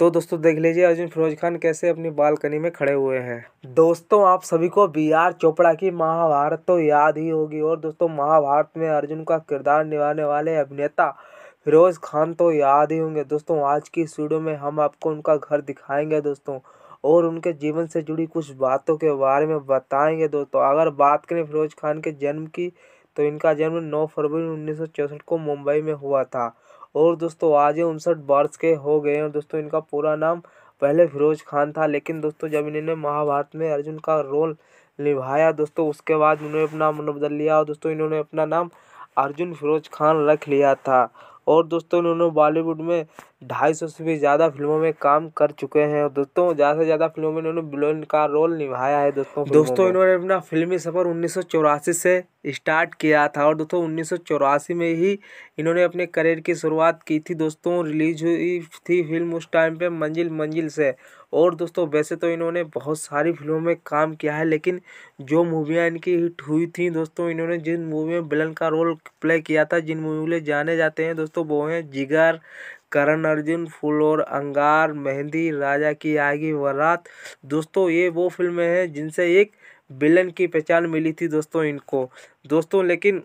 तो दोस्तों देख लीजिए अर्जुन फिरोज खान कैसे अपनी बालकनी में खड़े हुए हैं। दोस्तों, आप सभी को बी आर चोपड़ा की महाभारत तो याद ही होगी। और दोस्तों, महाभारत में अर्जुन का किरदार निभाने वाले अभिनेता फिरोज खान तो याद ही होंगे। दोस्तों, आज की इस वीडियो में हम आपको उनका घर दिखाएँगे दोस्तों और उनके जीवन से जुड़ी कुछ बातों के बारे में बताएँगे दोस्तों। अगर बात करें फिरोज खान के जन्म की तो इनका जन्म 9 फरवरी उन्नीस सौ चौंसठ को मुंबई में हुआ था। और दोस्तों, आज ये उनसठ वर्ष के हो गए और दोस्तों, इनका पूरा नाम पहले फिरोज खान था, लेकिन दोस्तों, जब इन्होंने महाभारत में अर्जुन का रोल निभाया, दोस्तों, उसके बाद उन्होंने अपना मन बदल लिया और दोस्तों, इन्होंने अपना नाम अर्जुन फिरोज खान रख लिया था। और दोस्तों, इन्होंने बॉलीवुड में ढाई सौ से भी ज़्यादा फ़िल्मों में काम कर चुके हैं। और दोस्तों ज़्यादा से ज़्यादा फ़िल्मों में इन्होंने विलोन का रोल निभाया है दोस्तों दोस्तों इन्होंने अपना फिल्मी सफ़र उन्नीस सौ चौरासी से स्टार्ट किया था और दोस्तों उन्नीस सौ चौरासी में ही इन्होंने अपने करियर की शुरुआत की थी। दोस्तों रिलीज़ हुई थी फ़िल्म उस टाइम पे मंजिल मंजिल से। और दोस्तों वैसे तो इन्होंने बहुत सारी फ़िल्मों में काम किया है लेकिन जो मूवियाँ इनकी हिट हुई थी दोस्तों इन्होंने जिन मूवी में विलन का रोल प्ले किया था जिन मूवी में जाने जाते हैं दोस्तों वो हैं जिगर करण अर्जुन फुल और अंगार, मेहंदी, राजा की आएगी वरात दोस्तों, ये वो फ़िल्में हैं जिनसे एक विलन की पहचान मिली थी दोस्तों इनको। दोस्तों, लेकिन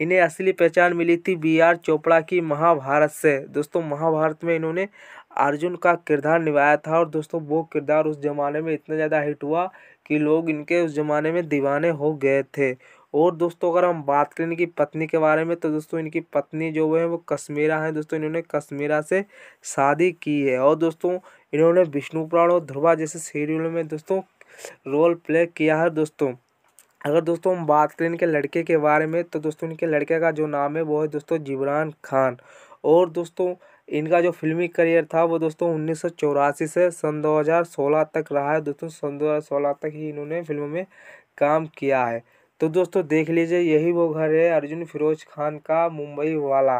इन्हें असली पहचान मिली थी बी आर चोपड़ा की महाभारत से। दोस्तों, महाभारत में इन्होंने अर्जुन का किरदार निभाया था और दोस्तों, वो किरदार उस ज़माने में इतना ज़्यादा हिट हुआ कि लोग इनके उस ज़माने में दीवाने हो गए थे। और दोस्तों, अगर हम बात करें इनकी पत्नी के बारे में तो दोस्तों, इनकी पत्नी जो है, वो कश्मीरा है। दोस्तों, इन्होंने कश्मीरा से शादी की है। और दोस्तों, इन्होंने विष्णु पुराण और ध्रुवा जैसे सीरियलों में, दोस्तों, रोल प्ले किया है। दोस्तों, अगर दोस्तों, हम बात करें इनके लड़के के बारे में तो दोस्तों, इनके लड़के का जो नाम है, वो है दोस्तों जिबरान खान। और दोस्तों, इनका जो फिल्मी करियर था, वो दोस्तों, उन्नीस सौ चौरासी से सन 2016 तक रहा है। दोस्तों, सन 2016 तक ही इन्होंने फ़िल्मों में काम किया है। तो दोस्तों देख लीजिए यही वो घर है अर्जुन फिरोज खान का मुंबई वाला।